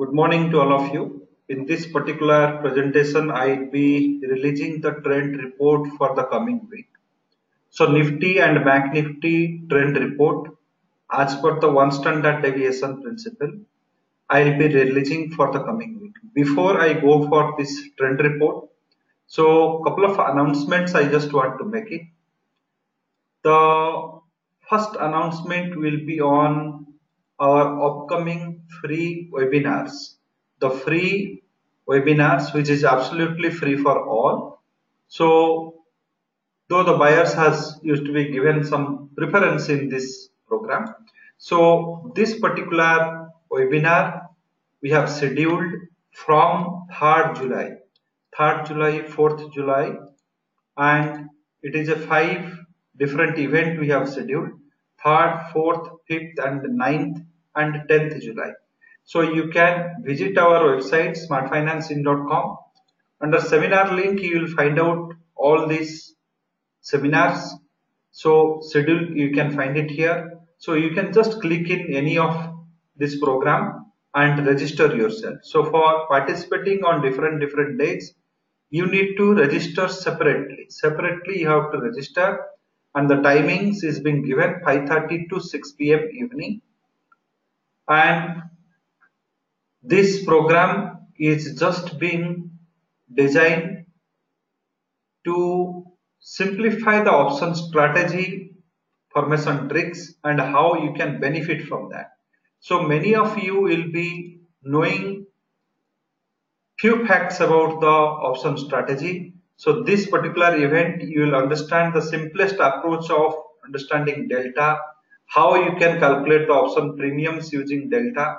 Good morning to all of you. In this particular presentation, I'll be releasing the trend report for the coming week. So Nifty and Bank Nifty trend report as per the one standard deviation principle, I'll be releasing for the coming week. Before I go for this trend report, so a couple of announcements I just want to make it. The first announcement will be on our upcoming free webinars. The free webinars which is absolutely free for all. So though the buyers has used to be given some preference in this program. So this particular webinar we have scheduled from 3rd July, 3rd July, 4th July and it is a five different event we have scheduled 3rd, 4th, 5th and 9th and 10th July. So you can visit our website smartfinancein.com. Under seminar link you will find out all these seminars. So schedule you can find it here. So you can just click in any of this program and register yourself. So for participating on different different dates you need to register separately. Separately you have to register and the timings is being given 5:30 to 6 p.m. evening and this program is just being designed to simplify the option strategy formation tricks and how you can benefit from that. So many of you will be knowing few facts about the option strategy. So this particular event you will understand the simplest approach of understanding delta how you can calculate the option premiums using delta,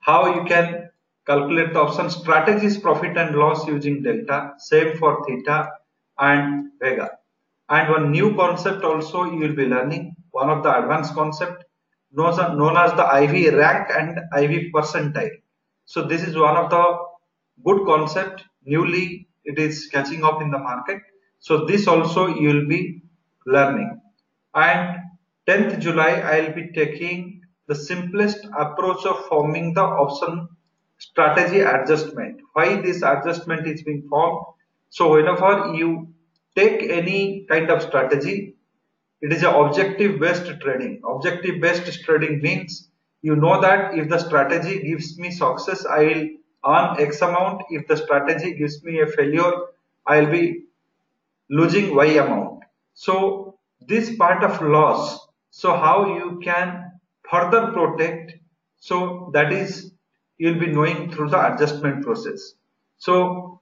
how you can calculate the option strategies profit and loss using delta, same for theta and vega. And one new concept also you will be learning, one of the advanced concept known as the IV rank and IV percentile. So this is one of the good concept, newly it is catching up in the market. So this also you will be learning. And 10th July, I'll be taking the simplest approach of forming the option strategy adjustment. Why this adjustment is being formed? So whenever you take any kind of strategy, it is an objective based trading. Objective based trading means you know that if the strategy gives me success, I will earn X amount. If the strategy gives me a failure, I will be losing Y amount. So this part of loss so how you can further protect so that is you'll be knowing through the adjustment process. So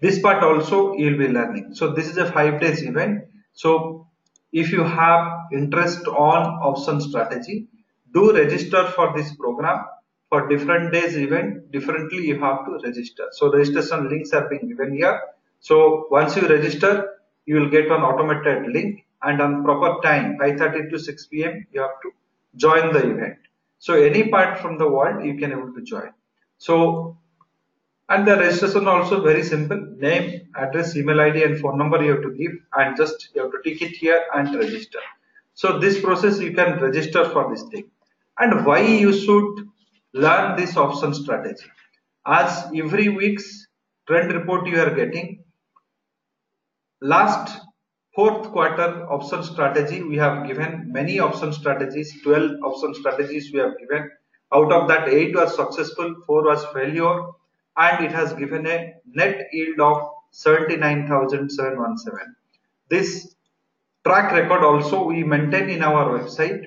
this part also you'll be learning. So this is a five days event. So if you have interest on option strategy do register for this program. For different days event differently you have to register. So registration links are being given here. So once you register you will get an automated link and on proper time 5:30 to 6 p.m. you have to join the event. So any part from the world you can able to join. So and the registration also very simple name address email id and phone number you have to give and just you have to tick it here and register so this process you can register for this thing and why you should learn this option strategy as every week's trend report you are getting last fourth quarter option strategy we have given many option strategies 12 option strategies we have given. Out of that 8 was successful 4 was failure and it has given a net yield of 79717 this track record also we maintain in our website.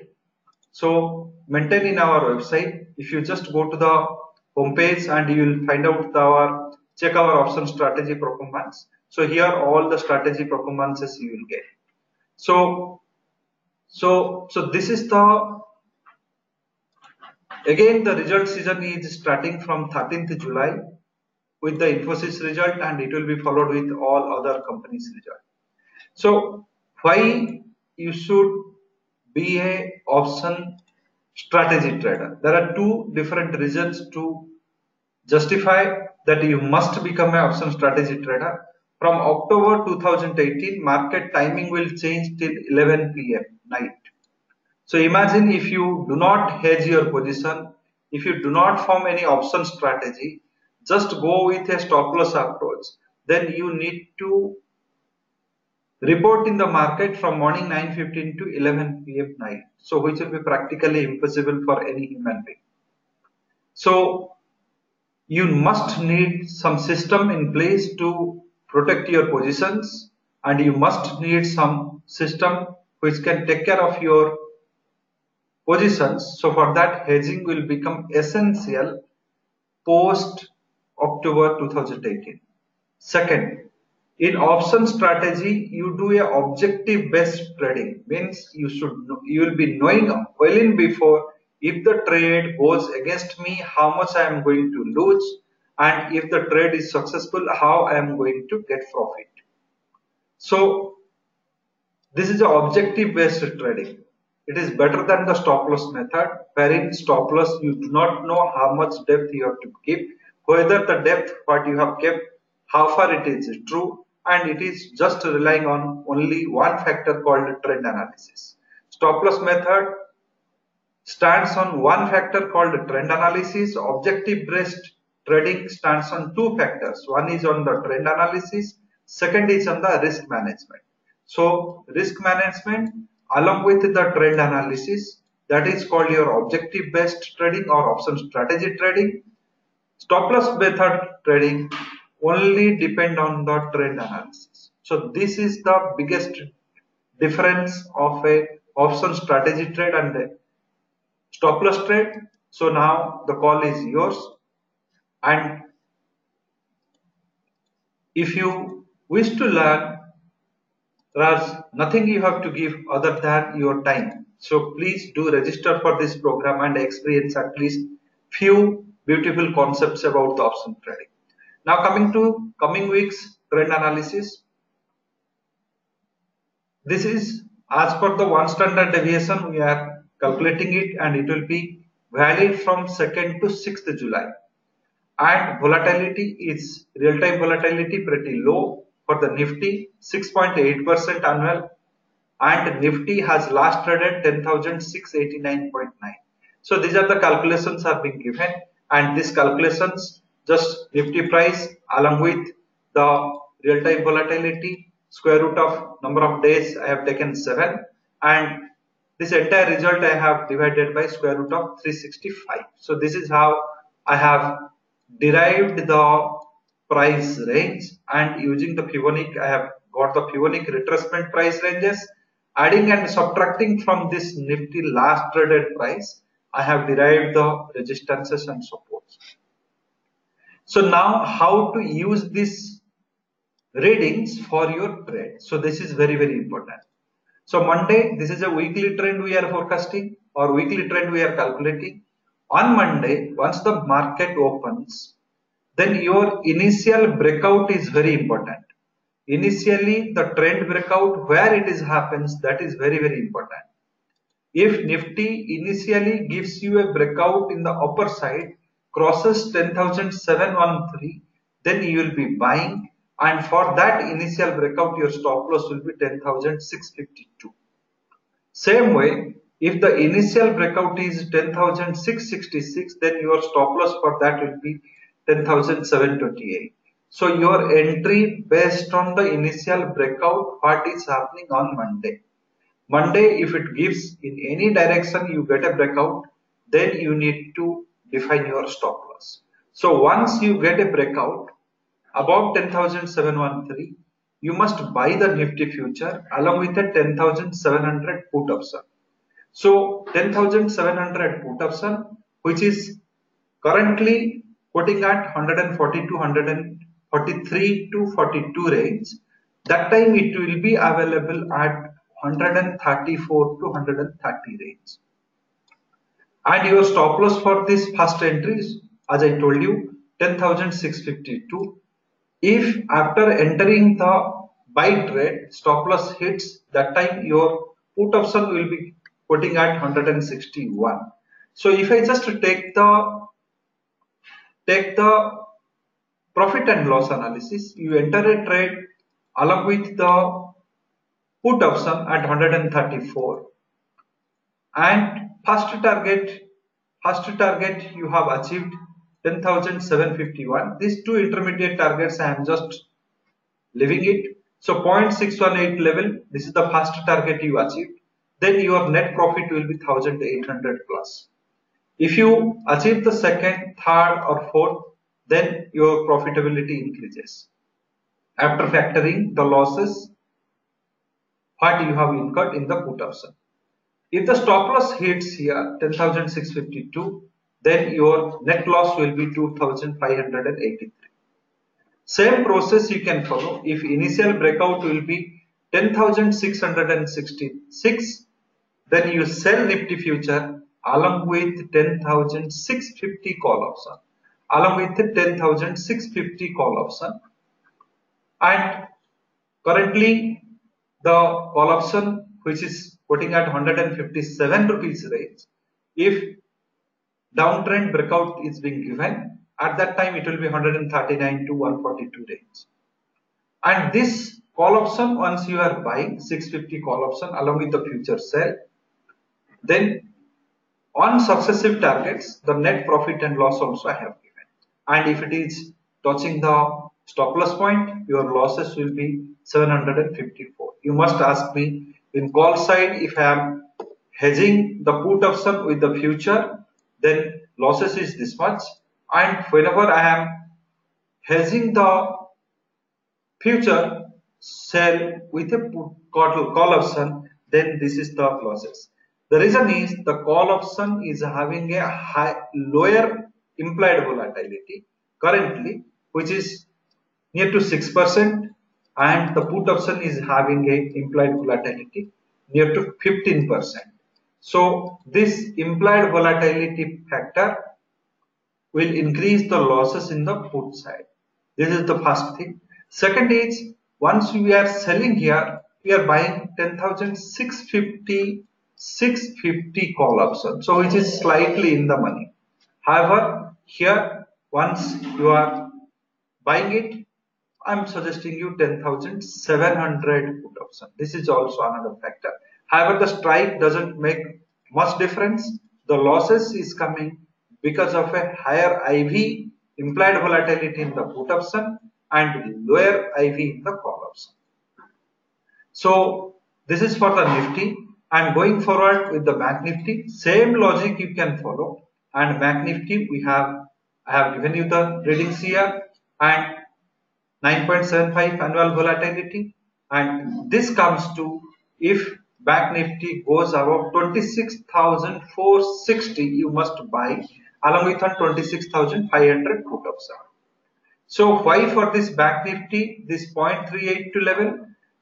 So maintain in our website. If you just go to the home page and you will find out our check our option strategy performance so here all the strategy performances you will get. So, so, so this is the, again the result season is starting from 13th July with the Infosys result and it will be followed with all other companies result. So why you should be a option strategy trader? There are two different reasons to justify that you must become an option strategy trader. From October 2018, market timing will change till 11 pm night. So imagine if you do not hedge your position, if you do not form any option strategy, just go with a stop loss approach, then you need to report in the market from morning 9.15 to 11 p.m. night. So which will be practically impossible for any human being. So you must need some system in place to protect your positions and you must need some system which can take care of your positions. So for that hedging will become essential post October 2018. Second, in option strategy, you do a objective based trading means you should you will be knowing well in before if the trade goes against me how much I am going to lose and if the trade is successful how I am going to get profit. So this is objective based trading. It is better than the stop loss method wherein stop loss you do not know how much depth you have to keep, whether the depth what you have kept, how far it is true and it is just relying on only one factor called trend analysis. Stop loss method stands on one factor called trend analysis. Objective based trading stands on two factors. One is on the trend analysis, second is on the risk management. So risk management along with the trend analysis that is called your objective based trading or option strategy trading stop loss method trading only depend on the trend analysis so this is the biggest difference of a option strategy trade and a stop loss trade so now the call is yours and if you wish to learn there's nothing you have to give other than your time. So please do register for this program and experience at least few beautiful concepts about the option trading. Now coming to coming weeks trend analysis. This is as per the one standard deviation we are calculating it and it will be valid from 2nd to 6th July and volatility is real time volatility pretty low for the Nifty 6.8% annual and Nifty has last traded 10,689.9. So these are the calculations are being given and these calculations just Nifty price along with the real time volatility square root of number of days I have taken 7 and this entire result I have divided by square root of 365. So this is how I have derived the price range and using the Fibonacci I have got the Fibonacci retracement price ranges adding and subtracting from this nifty last traded price I have derived the resistances and supports. So now how to use these readings for your trade. So this is very very important. So Monday this is a weekly trend we are forecasting or weekly trend we are calculating. On Monday once the market opens then your initial breakout is very important. Initially, the trend breakout where it is happens, that is very, very important. If Nifty initially gives you a breakout in the upper side, crosses 10,713, then you will be buying and for that initial breakout your stop loss will be 10,652. Same way, if the initial breakout is 10,666, then your stop loss for that will be 10,728. So your entry based on the initial breakout what is happening on Monday. Monday if it gives in any direction you get a breakout then you need to define your stop loss. So once you get a breakout above 10,713 you must buy the nifty future along with a 10,700 put option. So 10,700 put option which is currently quoting at 140 to 143 to 42 range. That time it will be available at 134 to 130 range. And your stop loss for this first entry is as I told you 10,652 if after entering the buy trade stop loss hits that time your put option will be putting at 161 so if I just take the take the profit and loss analysis you enter a trade along with the put option at 134 and first target first target you have achieved 10,751 these two intermediate targets I am just leaving it. So 0.618 level this is the first target you achieved then your net profit will be 1800 plus if you achieve the second third or fourth then your profitability increases after factoring the losses what you have incurred in the put option. If the stop loss hits here 10,652 then your net loss will be 2,583. Same process you can follow if initial breakout will be 10,666 then you sell Nifty future along with 10,650 call option. Along with the 10,650 call option. And currently the call option which is quoting at 157 rupees range if downtrend breakout is being given at that time it will be 139 to 142 range. And this call option once you are buying 650 call option along with the future sell then on successive targets the net profit and loss also I have given. And if it is touching the stop loss point your losses will be 754 you must ask me in call side if i am hedging the put option with the future then losses is this much. And whenever i am hedging the future sell with a put call option then this is the losses the reason is the call option is having a high lower implied volatility currently which is near to 6% and the put option is having a implied volatility near to 15%. So this implied volatility factor will increase the losses in the put side. This is the first thing. Second is once we are selling here, we are buying 10,650 650 call option. So it is slightly in the money. However, here once you are buying it, I'm suggesting you 10,700 put option. This is also another factor. However, the strike doesn't make much difference. The losses is coming because of a higher IV implied volatility in the put option and lower IV in the call option. So this is for the Nifty and going forward with the Bank Nifty, same logic you can follow and Bank Nifty we have I have given you the readings here and 9.75 annual volatility and this comes to if Bank Nifty goes above 26,460 you must buy along with a 26,500 put option. So why for this Bank Nifty this 0.382 level?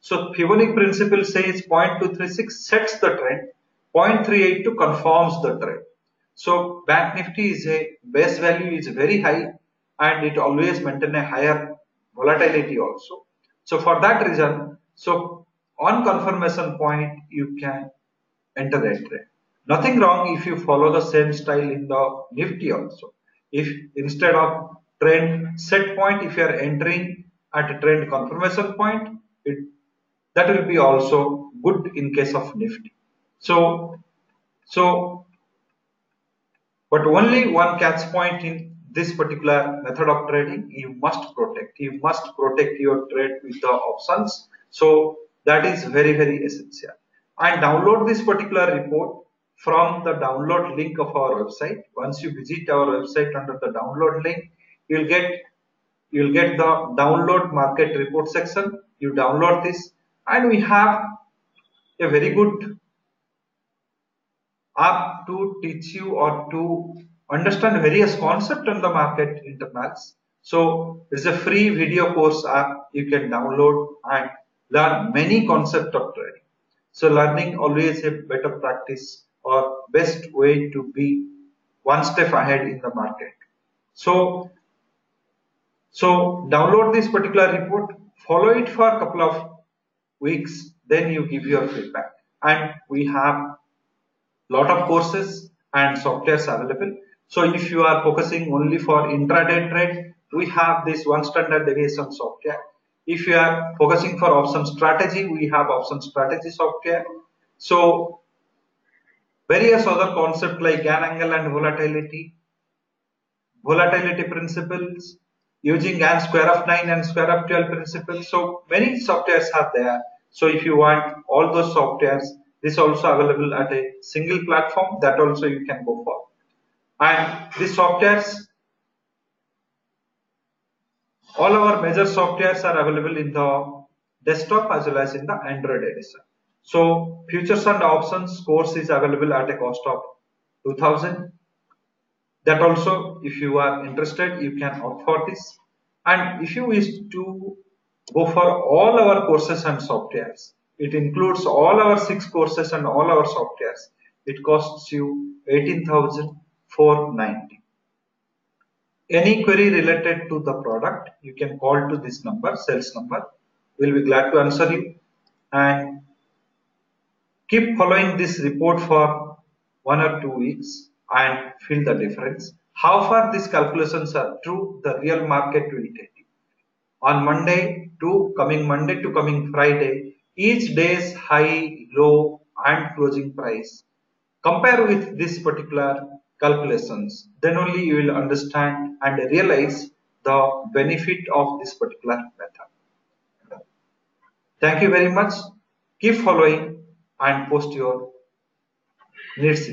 So Fibonacci principle says 0.236 sets the trend 0.382 confirms the trend. So Bank Nifty is a base value is very high and it always maintain a higher volatility also. So for that reason, so on confirmation point, you can enter a trade. Nothing wrong if you follow the same style in the Nifty also. If instead of trend set point, if you are entering at a trend confirmation point, it, that will be also good in case of Nifty. So, so, but only one catch point in this particular method of trading you must protect. You must protect your trade with the options. So that is very very essential. And download this particular report from the download link of our website. Once you visit our website under the download link you'll get you'll get the download market report section. You download this and we have a very good app to teach you or to understand various concepts on the market internals. So it's a free video course app you can download and learn many concepts of trading. So learning always a better practice or best way to be one step ahead in the market. So, so download this particular report, follow it for a couple of weeks, then you give your feedback. And we have lot of courses and softwares available. So if you are focusing only for intraday trade, we have this one standard deviation software. If you are focusing for option strategy, we have option strategy software. So various other concepts like Gann angle and volatility, volatility principles, using Gann square of 9 and square of 12 principles. So many softwares are there. So if you want all those softwares, this also available at a single platform that also you can go for. And these softwares, all our major softwares are available in the desktop as well as in the Android edition. So futures and options course is available at a cost of 2000. That also if you are interested you can opt for this. And if you wish to go for all our courses and softwares, it includes all our six courses and all our softwares. It costs you 18,490. Any query related to the product, you can call to this number, sales number. We'll be glad to answer you. And Keep following this report for one or two weeks and feel the difference. How far these calculations are true, the real market will you. On Monday to coming Monday to coming Friday, each day's high, low and closing price. Compare with this particular calculations, then only you will understand and realize the benefit of this particular method. Thank you very much. Keep following and post your needs.